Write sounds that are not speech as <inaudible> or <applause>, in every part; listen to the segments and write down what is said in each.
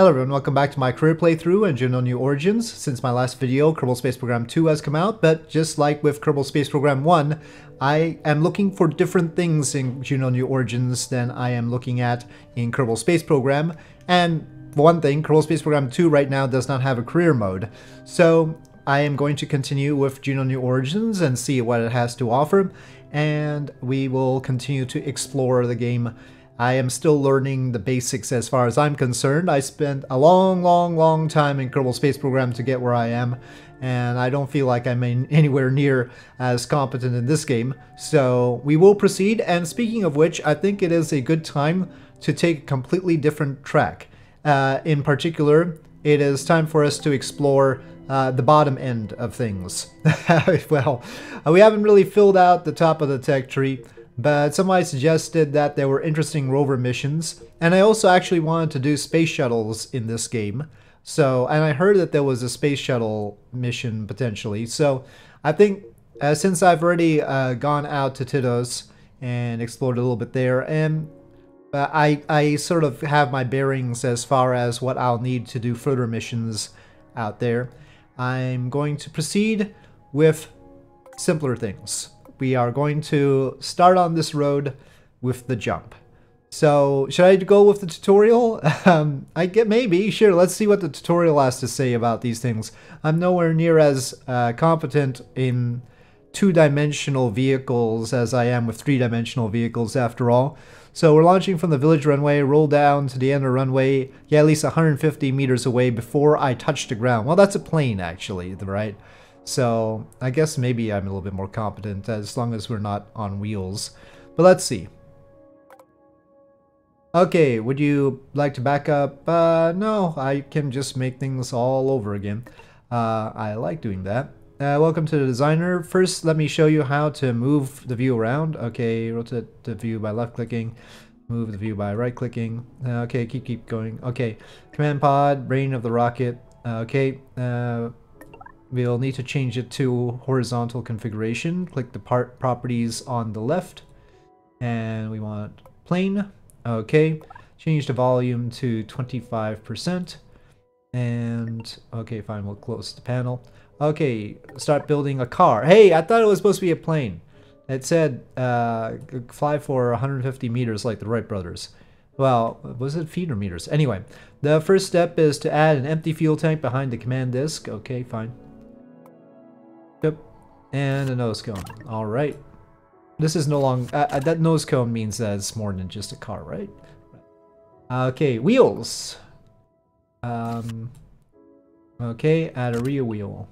Hello everyone, welcome back to my career playthrough and Juno New Origins. Since my last video, Kerbal Space Program 2 has come out, but just like with Kerbal Space Program 1, I am looking for different things in Juno New Origins than I am looking at in Kerbal Space Program. And one thing, Kerbal Space Program 2 right now does not have a career mode. So I am going to continue with Juno New Origins and see what it has to offer, and we will continue to explore the game I am still learning the basics as far as I'm concerned. I spent a long, long, long time in Kerbal Space Program to get where I am, and I don't feel like I'm <laughs> anywhere near as competent in this game. So we will proceed, and speaking of which, I think it is a good time to take a completely different track. Uh, in particular, it is time for us to explore uh, the bottom end of things. <laughs> well, we haven't really filled out the top of the tech tree, but somebody suggested that there were interesting rover missions, and I also actually wanted to do space shuttles in this game. So, and I heard that there was a space shuttle mission potentially. So, I think uh, since I've already uh, gone out to Tydos and explored a little bit there, and uh, I I sort of have my bearings as far as what I'll need to do further missions out there. I'm going to proceed with simpler things we are going to start on this road with the jump. So, should I go with the tutorial? <laughs> Um, I get maybe, sure, let's see what the tutorial has to say about these things. I'm nowhere near as uh, competent in two-dimensional vehicles as I am with three-dimensional vehicles after all. So we're launching from the village runway, roll down to the end of runway, yeah, at least 150 meters away before I touch the ground. Well, that's a plane, actually, right? So I guess maybe I'm a little bit more competent as long as we're not on wheels. But let's see. Okay, would you like to back up? Uh, no, I can just make things all over again. Uh, I like doing that. Uh, welcome to the designer. First, let me show you how to move the view around. Okay, rotate the view by left clicking. Move the view by right clicking. Uh, okay, keep keep going. Okay, command pod, brain of the rocket. Uh, okay, uh, We'll need to change it to horizontal configuration. Click the part properties on the left. And we want plane. Okay. Change the volume to 25%. And, okay, fine, we'll close the panel. Okay, start building a car. Hey, I thought it was supposed to be a plane. It said uh, fly for 150 meters like the Wright brothers. Well, was it feet or meters? Anyway, the first step is to add an empty fuel tank behind the command disk. Okay, fine. And a nose cone. Alright. This is no longer... Uh, uh, that nose cone means that it's more than just a car, right? Okay, wheels. Um, okay, add a rear wheel.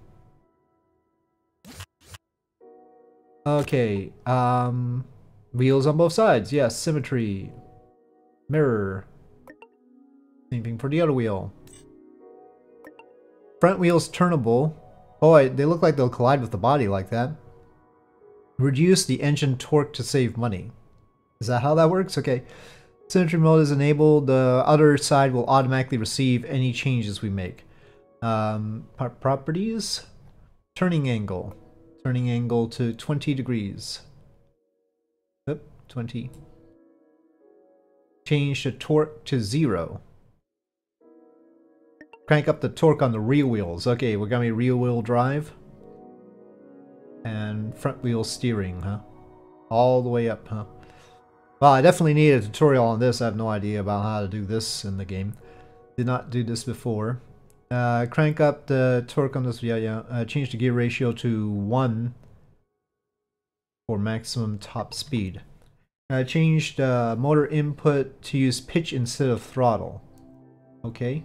Okay, um, wheels on both sides. Yes, symmetry. Mirror. Same thing for the other wheel. Front wheel's turnable. Oh, they look like they'll collide with the body like that. Reduce the engine torque to save money. Is that how that works? Okay. Symmetry mode is enabled. The other side will automatically receive any changes we make. Um, properties. Turning angle. Turning angle to 20 degrees. Oop, 20. Change the torque to zero. Crank up the torque on the rear wheels. Okay, we're gonna be rear wheel drive. And front wheel steering, huh? All the way up, huh? Well, I definitely need a tutorial on this. I have no idea about how to do this in the game. Did not do this before. Uh, crank up the torque on this, yeah, yeah. Uh, change the gear ratio to 1 for maximum top speed. Uh, change the motor input to use pitch instead of throttle. Okay.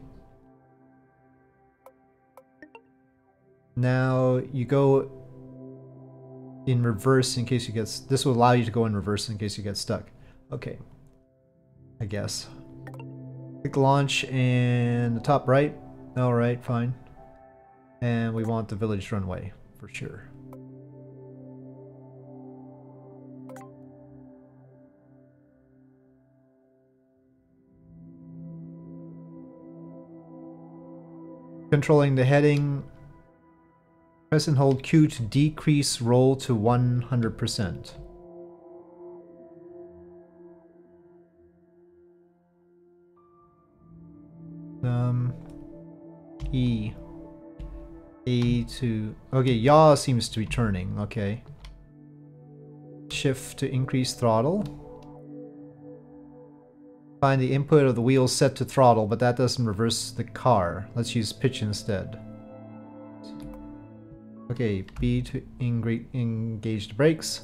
Now you go in reverse in case you get... This will allow you to go in reverse in case you get stuck. Okay. I guess. Click launch in the top right. Alright, fine. And we want the village runway for sure. Controlling the heading Press and hold Q to decrease roll to 100%. Um, E. A to... Okay, yaw seems to be turning, okay. Shift to increase throttle. Find the input of the wheels set to throttle, but that doesn't reverse the car. Let's use pitch instead. Okay, B to engage the brakes.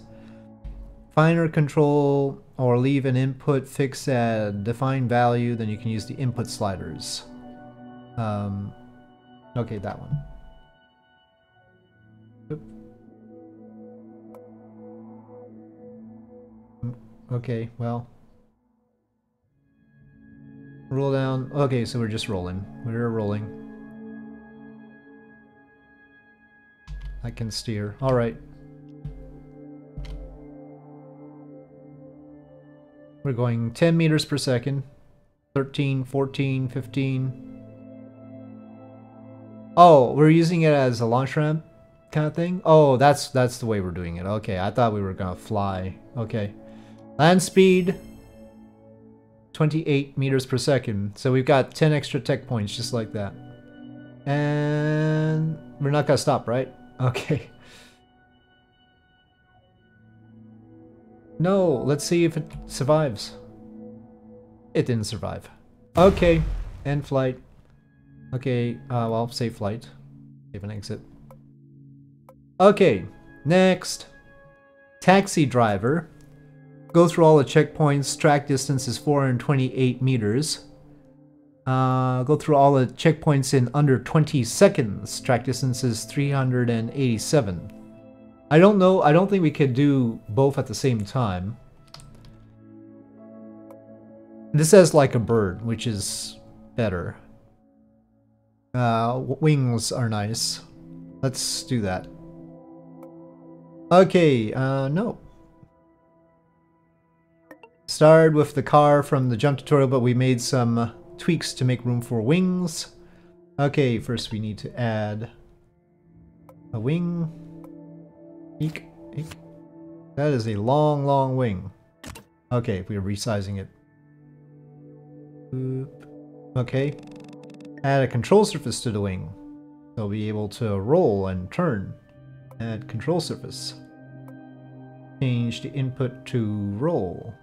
Finer control or leave an input fixed at defined value, then you can use the input sliders. Um, okay, that one. Okay, well. Roll down. Okay, so we're just rolling. We're rolling. I can steer. Alright. We're going 10 meters per second. 13, 14, 15. Oh, we're using it as a launch ramp kind of thing? Oh, that's that's the way we're doing it. Okay, I thought we were gonna fly. Okay. Land speed 28 meters per second. So we've got 10 extra tech points just like that. And we're not gonna stop, right? Okay. No, let's see if it survives. It didn't survive. Okay, end flight. Okay, uh, well, save flight. Save an exit. Okay, next. Taxi driver. Go through all the checkpoints. Track distance is 428 meters. Uh, go through all the checkpoints in under 20 seconds. Track distance is 387. I don't know. I don't think we could do both at the same time. This says like a bird, which is better. Uh, wings are nice. Let's do that. Okay, uh, no. Started with the car from the jump tutorial, but we made some tweaks to make room for wings. Okay, first we need to add a wing. Eek, eek. That is a long, long wing. Okay, we're resizing it. Okay. Add a control surface to the wing. They'll be able to roll and turn. Add control surface. Change the input to roll.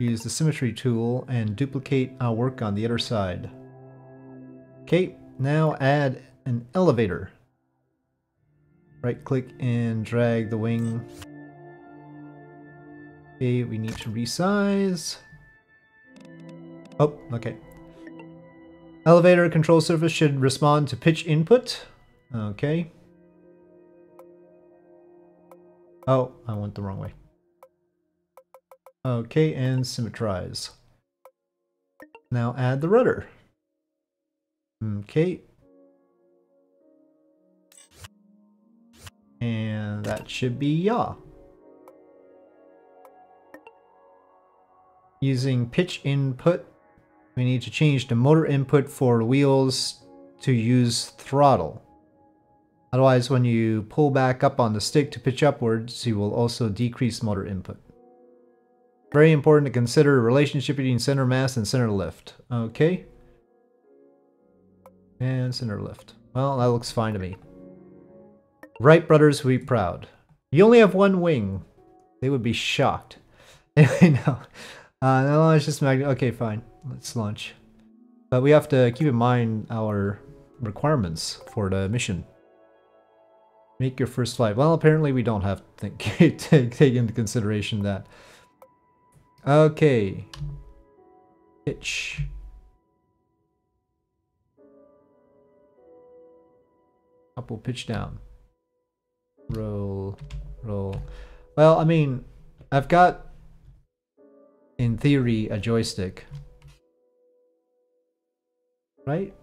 Use the symmetry tool and duplicate our work on the other side. Okay, now add an elevator. Right click and drag the wing. Okay, we need to resize. Oh, okay. Elevator control surface should respond to pitch input. Okay. Oh, I went the wrong way. Okay, and symmetrize. Now add the rudder. Okay. And that should be yaw. Using pitch input, we need to change the motor input for wheels to use throttle. Otherwise, when you pull back up on the stick to pitch upwards, you will also decrease motor input. Very important to consider relationship between center mass and center lift. Okay. And center lift. Well, that looks fine to me. Wright brothers we proud. You only have one wing. They would be shocked. <laughs> Anyway, no. Uh, no, it's just magnet. Okay, fine. Let's launch. But we have to keep in mind our requirements for the mission. Make your first flight. Well, apparently we don't have to <laughs> take into consideration that. Okay. Pitch. Up will pitch down. Roll. Roll. Well, I mean, I've got, in theory, a joystick. Right?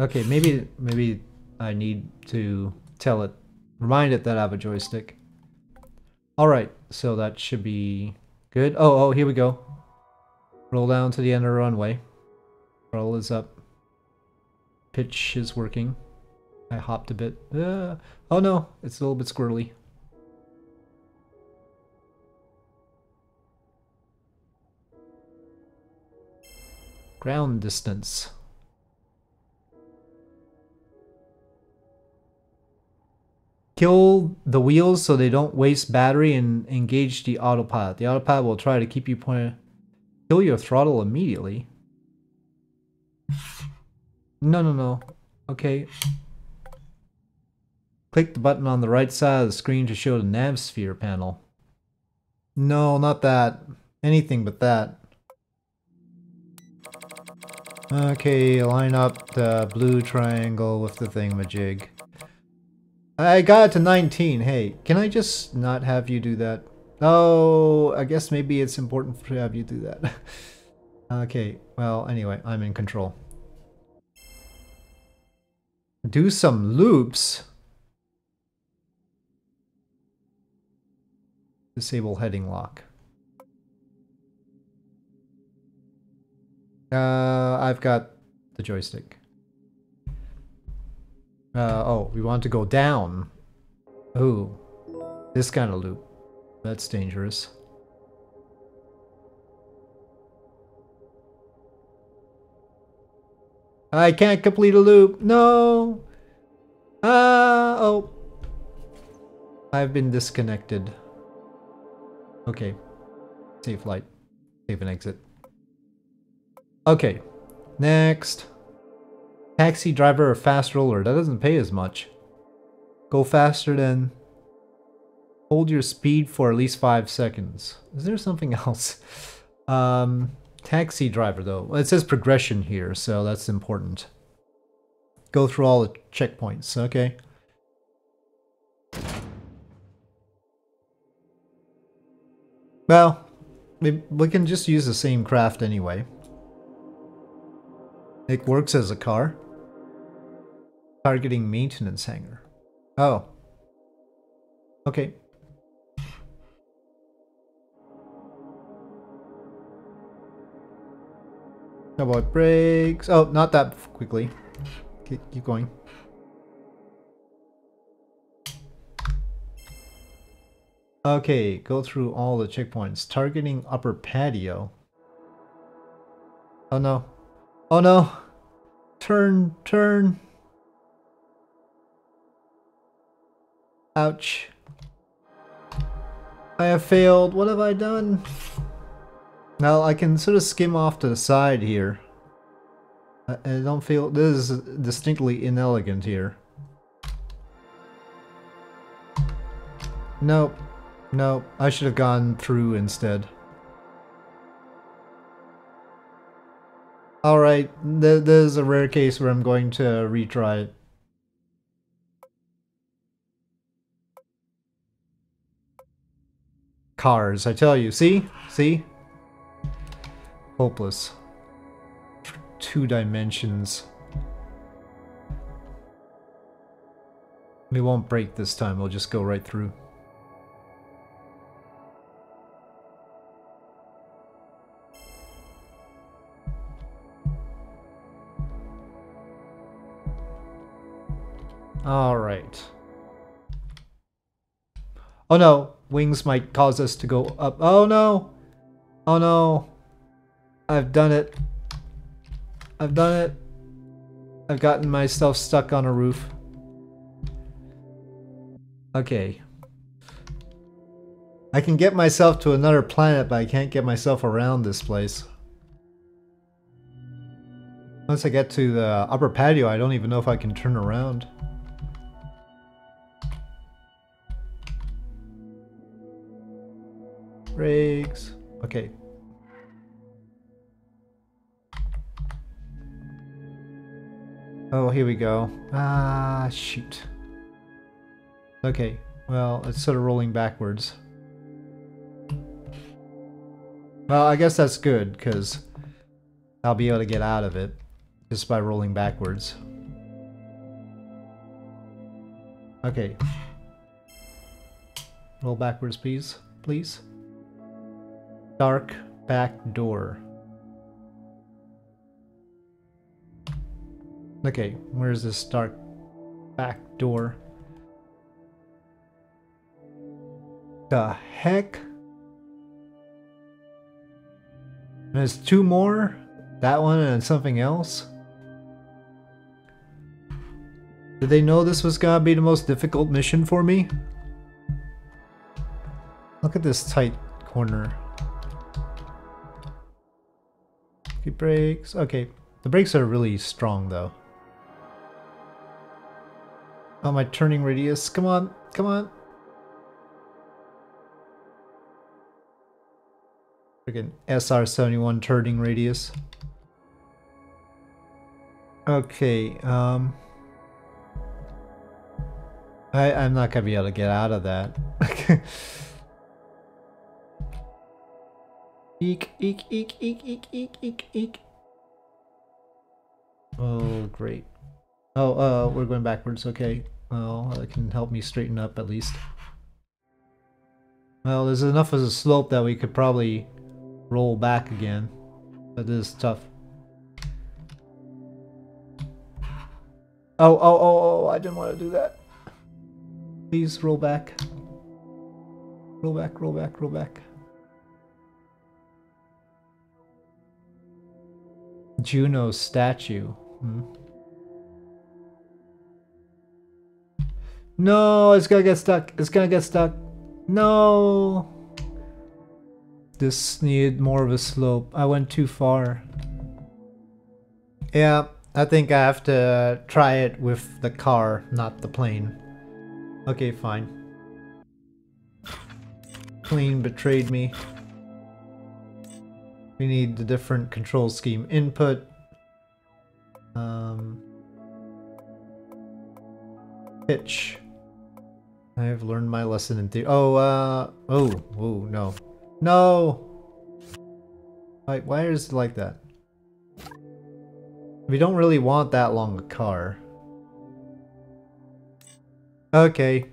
Okay, maybe maybe I need to tell it, remind it that I have a joystick. Alright, so that should be Good. Oh, oh, here we go. Roll down to the end of the runway. Roll is up. Pitch is working. I hopped a bit. Uh, oh no, it's a little bit squirrely. Ground distance. Kill the wheels so they don't waste battery and engage the autopilot. The autopilot will try to keep you pointed. Kill your throttle immediately. <laughs> No, no, no. Okay. Click the button on the right side of the screen to show the nav sphere panel. No, not that. Anything but that. Okay, line up the blue triangle with the thingamajig. I got it to 19. Hey, can I just not have you do that? Oh, I guess maybe it's important to have you do that. <laughs> okay, well, anyway, I'm in control. Do some loops? Disable heading lock. Uh, I've got the joystick. Uh, oh, we want to go down. Ooh, this kind of loop. That's dangerous. I can't complete a loop. No. Uh, oh. I've been disconnected. Okay. Save flight. Save and exit. Okay. Next. Taxi driver or fast roller. That doesn't pay as much. Go faster than... Hold your speed for at least five seconds. Is there something <laughs> else? Um, taxi driver though. It says progression here, so that's important. Go through all the checkpoints, okay. Well, we, we can just use the same craft anyway. It works as a car. Targeting maintenance hangar. Oh. Okay. About breaks. Oh, not that quickly. Keep, keep going. Okay, go through all the checkpoints. Targeting upper patio. Oh no. Oh no. Turn, turn. Ouch. I have failed. What have I done? Now I can sort of skim off to the side here. I, I don't feel... This is distinctly inelegant here. Nope. Nope. I should have gone through instead. Alright, th this is a rare case where I'm going to retry it. Cars, I tell you. See? See? Hopeless. Two dimensions. We won't brake this time, we'll just go right through. Alright. Oh no, wings might cause us to go up. Oh no! Oh no! I've done it. I've done it. I've gotten myself stuck on a roof. Okay. I can get myself to another planet, but I can't get myself around this place. Once I get to the upper patio, I don't even know if I can turn around. Brakes. Okay. Oh, here we go. Ah, shoot. Okay, well, it's sort of rolling backwards. Well, I guess that's good, because I'll be able to get out of it just by rolling backwards. Okay. Roll backwards, please. Please. Dark back door. Okay, where's this dark back door? The heck? There's two more? That one and something else? Did they know this was gonna be the most difficult mission for me? Look at this tight corner. Okay, brakes. Okay, the brakes are really strong though. Oh, my turning radius. Come on, come on. Freaking SR71 turning radius. Okay, um... I, I'm not gonna be able to get out of that. <laughs> eek, eek, eek, eek, eek, eek, eek, eek. Oh, great. Oh, uh, we're going backwards, okay. Well, that can help me straighten up at least. Well, there's enough of a slope that we could probably roll back again. But this is tough. Oh, oh, oh, oh, I didn't want to do that. Please roll back. Roll back, roll back, roll back. Juno statue. Hmm. No, it's gonna get stuck. It's gonna get stuck. No. This needed more of a slope. I went too far. Yeah, I think I have to try it with the car, not the plane. Okay, fine. Plane betrayed me. We need the different control scheme input. Um, pitch. I have learned my lesson in theory. Oh, uh, oh, oh, no. No! Wait, why is it like that? We don't really want that long a car. Okay,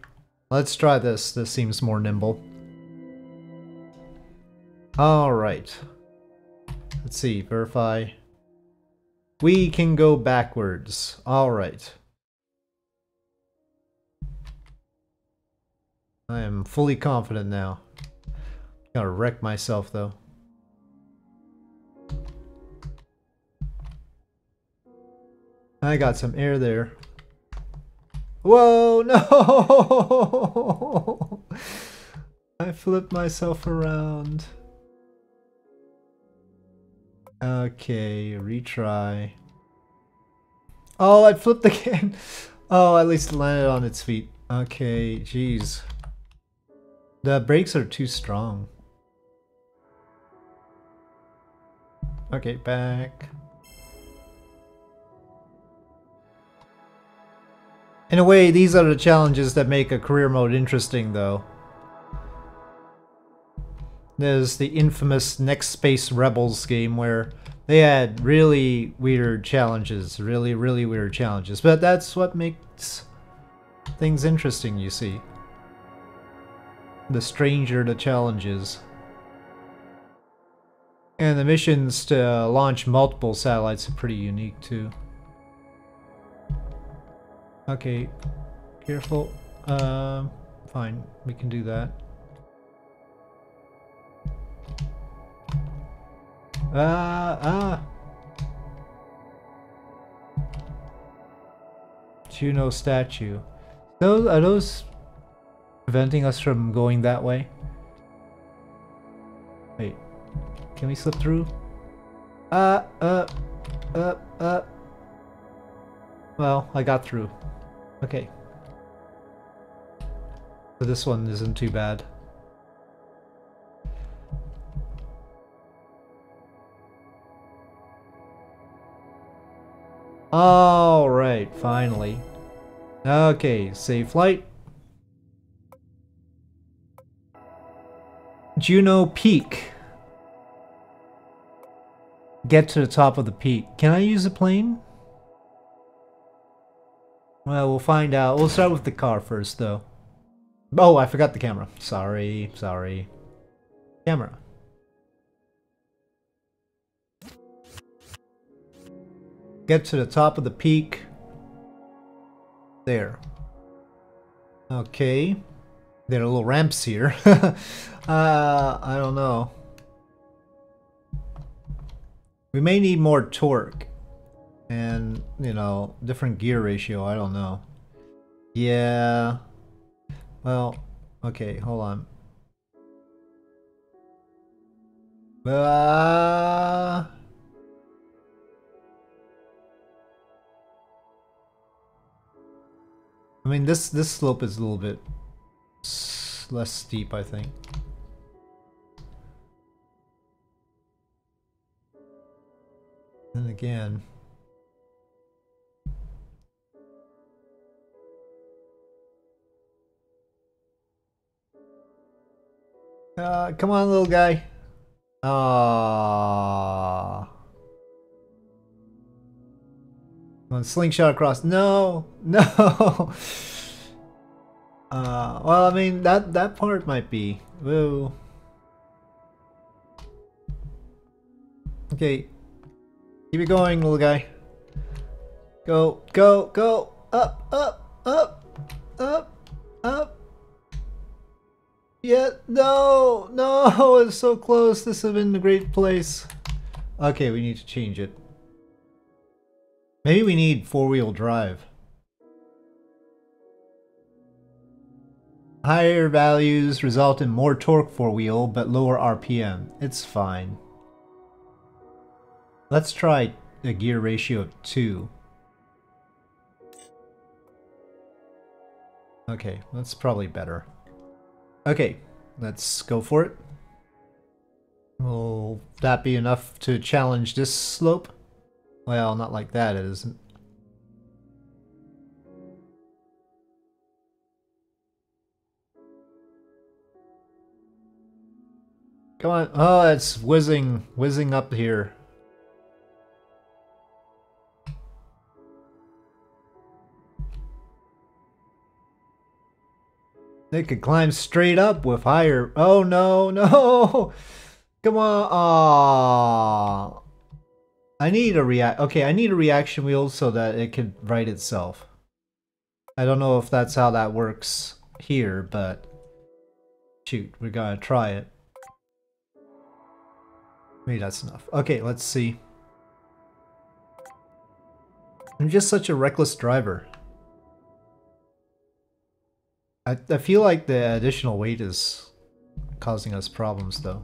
let's try this. This seems more nimble. Alright. Let's see, verify. We can go backwards. Alright. I am fully confident now. Gotta wreck myself though. I got some air there. Whoa, no! <laughs> I flipped myself around. Okay, retry. Oh, I flipped again. <laughs> Oh, at least it landed on its feet. Okay, jeez. The brakes are too strong. Okay, back. In a way, these are the challenges that make a career mode interesting, though. There's the infamous Next Space Rebels game where they had really weird challenges, really, really weird challenges. But that's what makes things interesting, you see. The stranger the challenges. And the missions to launch multiple satellites are pretty unique too. Okay, careful. Um, fine, we can do that. Ah, ah. Juno statue. Those are those preventing us from going that way? Wait, can we slip through? Uh, uh, uh, uh. Well, I got through. Okay. So this one isn't too bad. Alright, finally. Okay, save flight. Juno Peak. Get to the top of the peak. Can I use a plane? Well, we'll find out. We'll start with the car first, though. Oh, I forgot the camera. Sorry, sorry. Camera. Get to the top of the peak. There. Okay. There are little ramps here. <laughs> uh, I don't know. We may need more torque. And, you know, different gear ratio, I don't know. Yeah. Well, okay, hold on. Uh, I mean, this this slope is a little bit less steep, I think. And again, uh, come on, little guy. Ah. Slingshot across. No, no. <laughs> Uh, well, I mean that that part might be. Whoa. Okay, keep it going, little guy. Go, go, go! Up, up, up, up, up. Yeah, no, no, <laughs> it's so close. This have been a great place. Okay, we need to change it. Maybe we need four-wheel drive. Higher values result in more torque for wheel, but lower RPM. It's fine. Let's try a gear ratio of 2. Okay, that's probably better. Okay, let's go for it. Will that be enough to challenge this slope? Well, not like that, it isn't. Come on. Oh, it's whizzing, whizzing up here. They could climb straight up with higher. Oh no, <laughs> no! Come on. Aww. I need a react. Okay, I need a reaction wheel so that it can right itself. I don't know if that's how that works here, but shoot, we're gonna try it. Maybe that's enough. Okay, let's see. I'm just such a reckless driver. I, I feel like the additional weight is causing us problems though.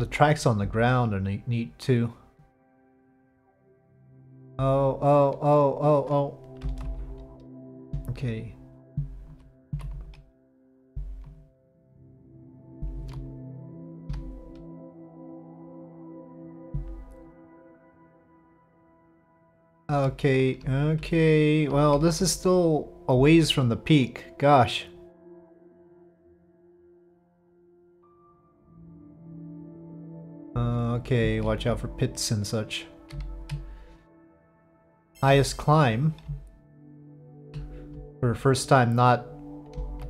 The tracks on the ground are neat, neat too. Oh, oh, oh, oh, oh. Okay. Okay, okay. Well, this is still a ways from the peak. Gosh. Okay, watch out for pits and such. Highest climb. For first time not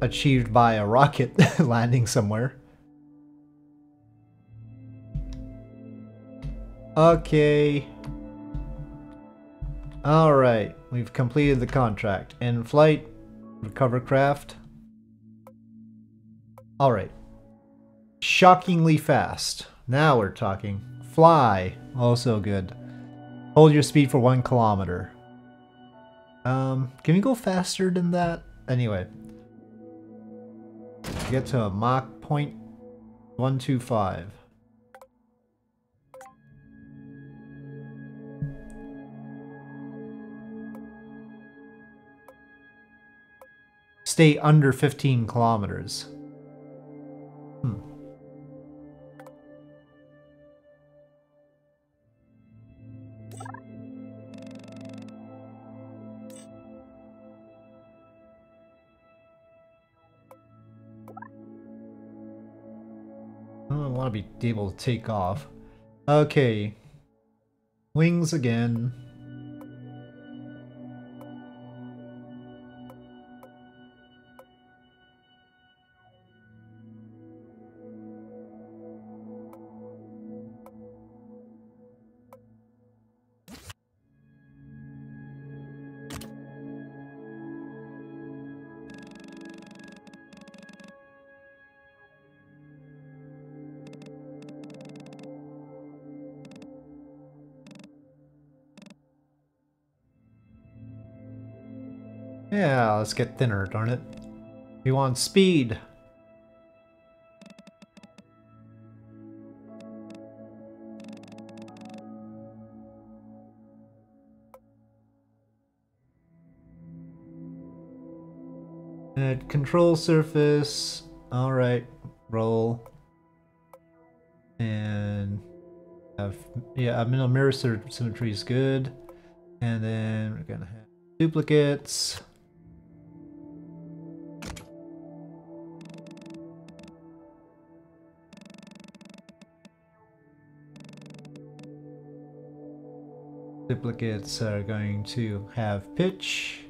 achieved by a rocket <laughs> landing somewhere. Okay. Alright, we've completed the contract. In flight, recover craft. Alright. Shockingly fast. Now we're talking. Fly, also good. Hold your speed for one kilometer. Um, can we go faster than that? Anyway. Get to a Mach point 125. Stay under 15 kilometers. Want to be able to take off. Okay. Wings again. Let's get thinner, darn it. We want speed. Add control surface. Alright, roll. And have, yeah, middle mirror symmetry is good. And then we're gonna have duplicates. Duplicates are going to have pitch.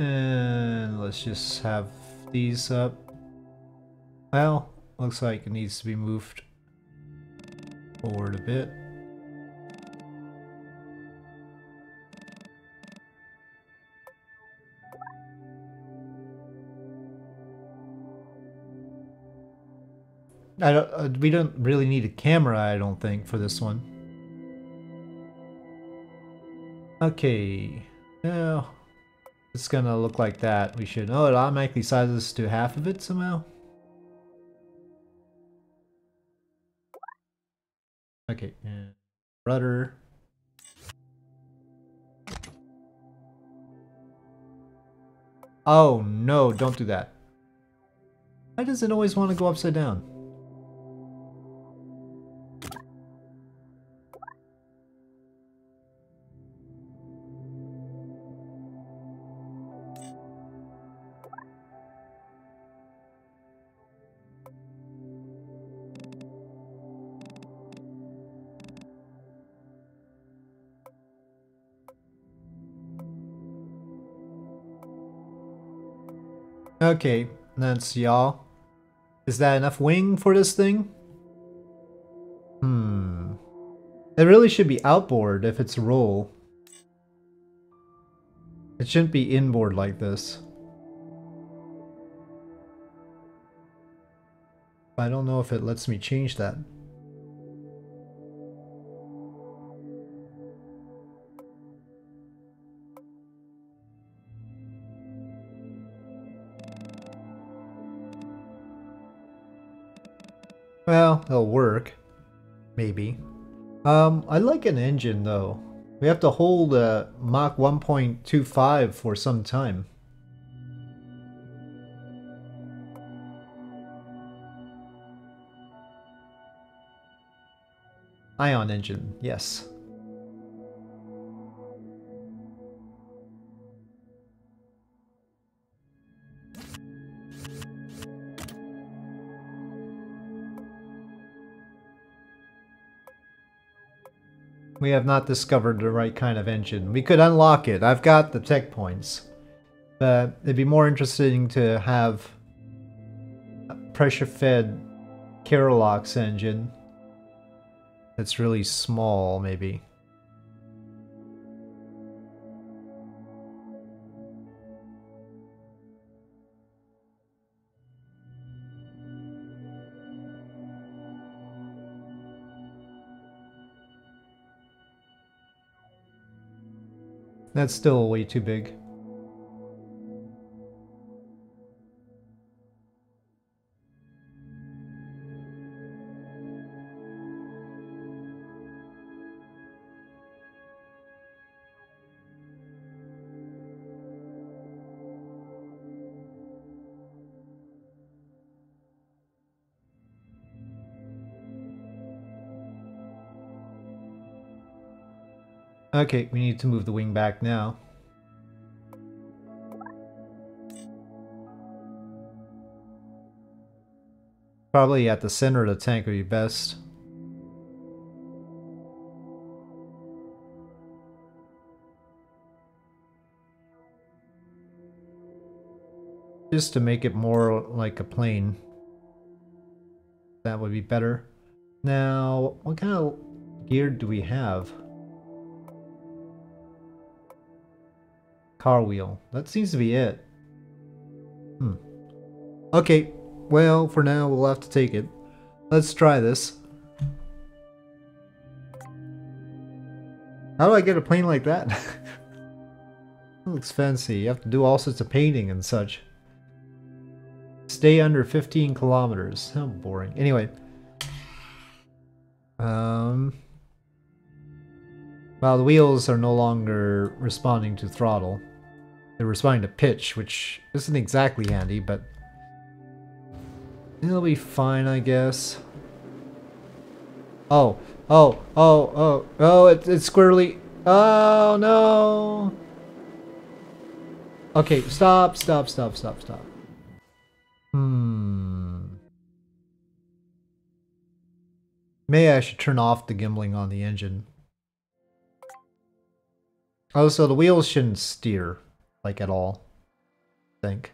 And let's just have these up. Well, looks like it needs to be moved forward a bit. I don't, uh, we don't really need a camera, I don't think, for this one. Okay, now it's gonna look like that. We should, oh, it automatically sizes to half of it somehow. Okay, and rudder. Oh no, don't do that. Why does it always want to go upside down? Okay, that's y'all. Is that enough wing for this thing? Hmm. It really should be outboard if it's roll. It shouldn't be inboard like this. I don't know if it lets me change that. Well, it'll work. Maybe. Um, I like an engine though. We have to hold uh, Mach 1.25 for some time. Ion engine, yes. We have not discovered the right kind of engine. We could unlock it. I've got the tech points. But it'd be more interesting to have a pressure-fed Kerolox engine that's really small, maybe. That's still way too big. Okay, we need to move the wing back now. Probably at the center of the tank would be best. Just to make it more like a plane. That would be better. Now, what kind of gear do we have? Car wheel. That seems to be it. Hmm. Okay, well, for now, we'll have to take it. Let's try this. How do I get a plane like that? <laughs> looks fancy. You have to do all sorts of painting and such. Stay under 15 kilometers. How boring. Anyway. Um... Well, the wheels are no longer responding to throttle. They're responding to pitch, which isn't exactly handy, but it'll be fine, I guess. Oh, oh, oh, oh, oh, it, it's squirrely. Oh, no. Okay, stop, stop, stop, stop, stop. Hmm. Maybe I should turn off the gimbling on the engine. Oh, so the wheels shouldn't steer, like at all. I think.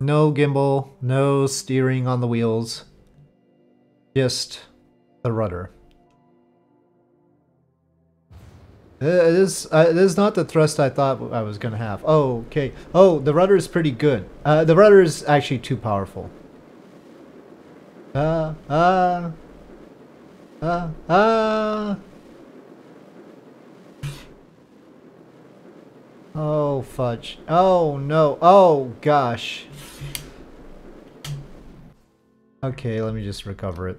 No gimbal, no steering on the wheels. Just the rudder. Uh, it is, uh, not the thrust I thought I was going to have. Oh, okay. Oh, the rudder is pretty good. Uh, the rudder is actually too powerful. Uh, uh, uh, uh. Oh, fudge. Oh, no. Oh, gosh. Okay, let me just recover it.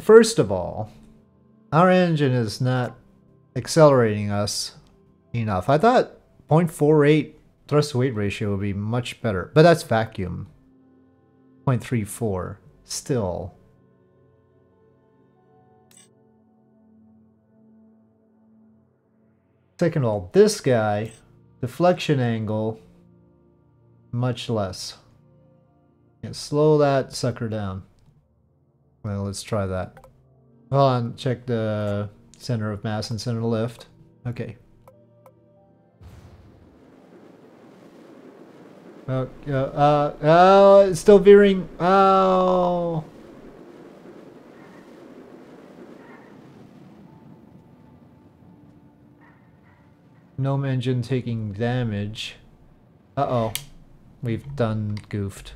First of all, our engine is not accelerating us enough. I thought 0.48 thrust to weight ratio would be much better, but that's vacuum. 0.34, still. Second of all, this guy, deflection angle, much less. Yeah, slow that sucker down. Well, let's try that. Hold on, check the center of mass and center of lift. Okay. Oh, uh, uh, still veering. Oh. Gnome engine taking damage. Uh-oh. We've done goofed.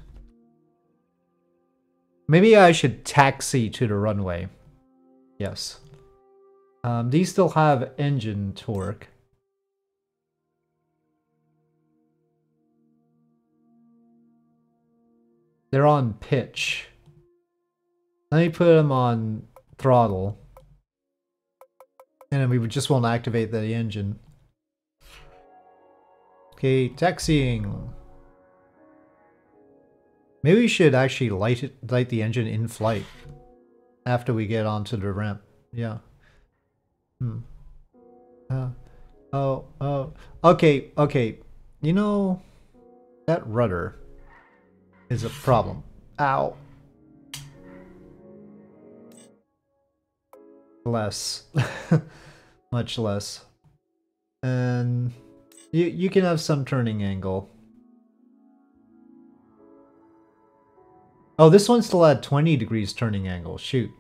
Maybe I should taxi to the runway. Yes. Um, these still have engine torque. They're on pitch. Let me put them on throttle. And then we would just won't activate the engine. Okay, taxiing. Maybe we should actually light it, light the engine in flight after we get onto the ramp. Yeah. Hmm. Uh, oh, oh. Okay, okay. You know, that rudder is a problem. Ow. Less. <laughs> Much less. And you, you can have some turning angle. Oh, this one still had 20 degrees turning angle. Shoot.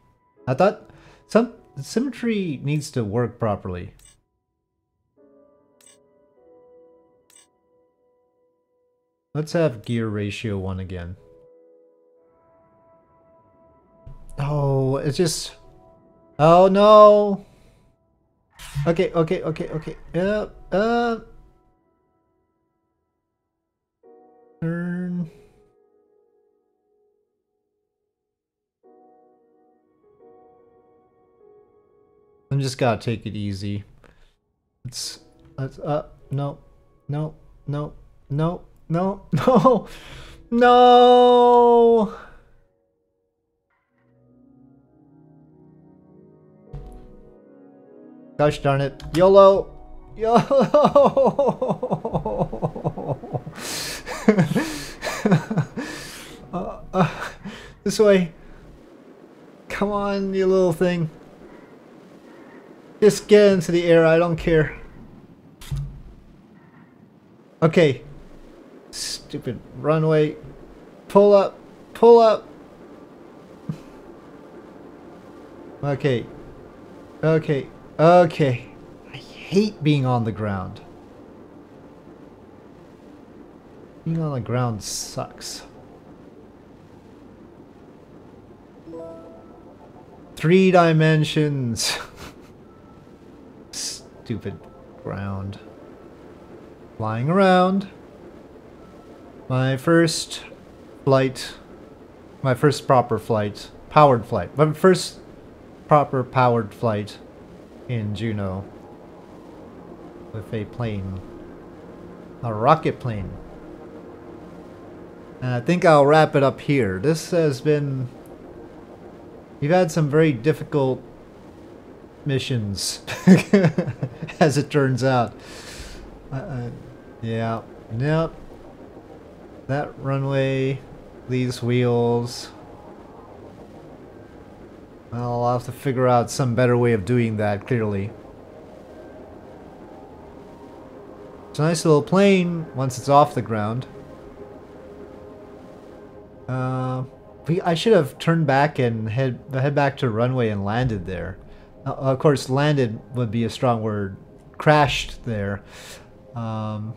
I thought some symmetry needs to work properly. Let's have gear ratio 1 again. Oh, it's just... Oh, no! Okay, okay, okay, okay. Uh, uh... Turn. I'm just gotta take it easy. It's, it's uh, no, no, no, no, no, <laughs> no, no! Gosh darn it. YOLO! <laughs> YOLO! Uh, <laughs> uh, this way. Come on, you little thing. Just get into the air, I don't care. Okay. Stupid runway. Pull up. Pull up. Okay. Okay. Okay. I hate being on the ground. Being on the ground sucks. Three dimensions. <laughs> Stupid ground. Flying around. My first flight. My first proper flight. Powered flight. My first proper powered flight in Juno. With a plane. A rocket plane. And I think I'll wrap it up here. This has been... We've had some very difficult missions, <laughs> as it turns out. Uh, uh, yeah, yep. That runway, these wheels. Well, I'll have to figure out some better way of doing that, clearly. It's a nice little plane once it's off the ground. Uh, we, I should have turned back and head head back to runway and landed there. Uh, of course, landed would be a strong word. Crashed there. Um,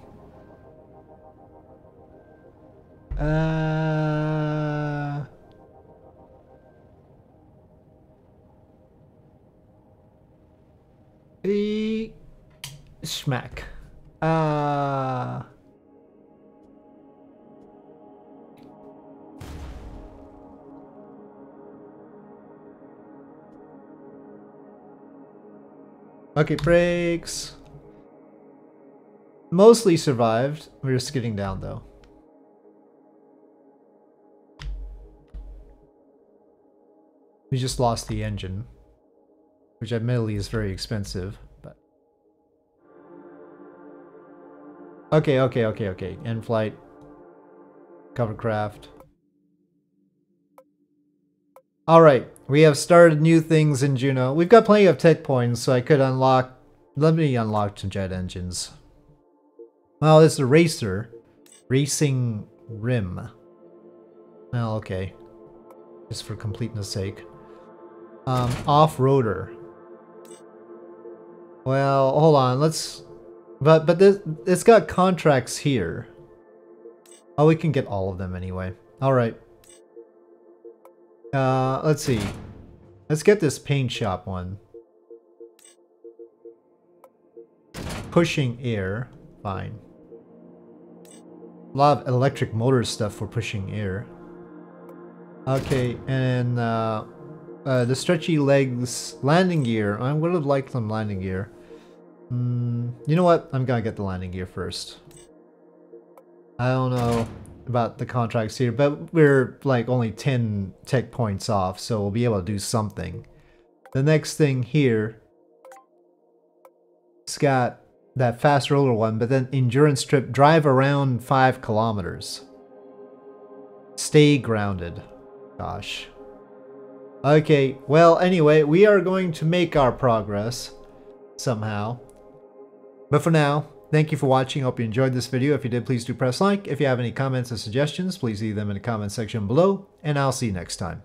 uh, e smack. Uh, Okay, brakes. Mostly survived. We are just skidding down though. We just lost the engine. Which admittedly is very expensive, but... Okay, okay, okay, okay. In-flight. Covercraft. Alright, we have started new things in Juno. We've got plenty of tech points, so I could unlock... Let me unlock some jet engines. Well, it's a racer. Racing Rim. Well, okay. Just for completeness sake. Um, Off-roader. Well, hold on, let's... But, but this, it's got contracts here. Oh, we can get all of them anyway. Alright. Uh, let's see. Let's get this paint shop one. Pushing air. Fine. A lot of electric motor stuff for pushing air. Okay, and uh, uh, the stretchy legs landing gear. I would have liked some landing gear. Mm, you know what? I'm gonna get the landing gear first. I don't know about the contracts here, but we're like only 10 tech points off, so we'll be able to do something. The next thing here, it's got that fast roller one, but then endurance trip, drive around 5 kilometers. Stay grounded. Gosh. Okay, well anyway, we are going to make our progress somehow. But for now, Thank you for watching. Hope you enjoyed this video. If you did, please do press like. If you have any comments or suggestions, please leave them in the comment section below, and I'll see you next time.